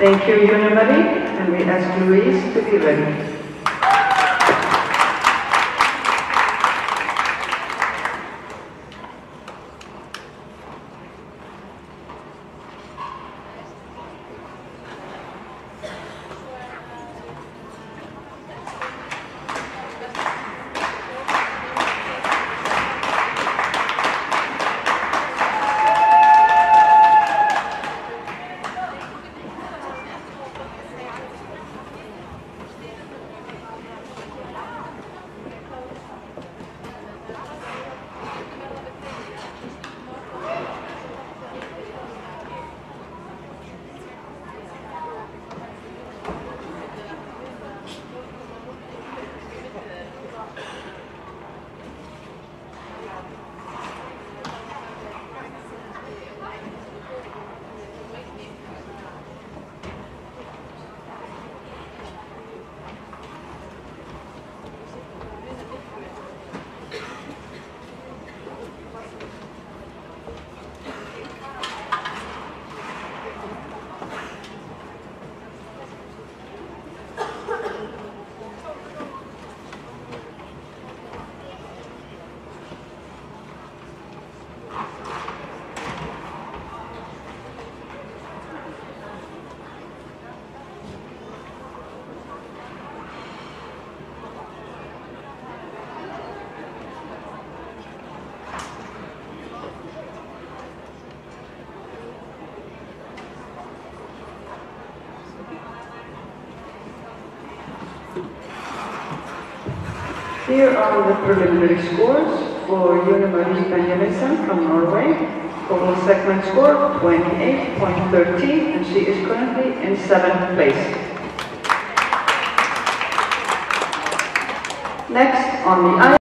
Thank you, Marie, and we ask Louise to be ready. Here are the preliminary scores for Juni Marie Benjaminsen from Norway. Total segment score 28.13 and she is currently in seventh place. Next on the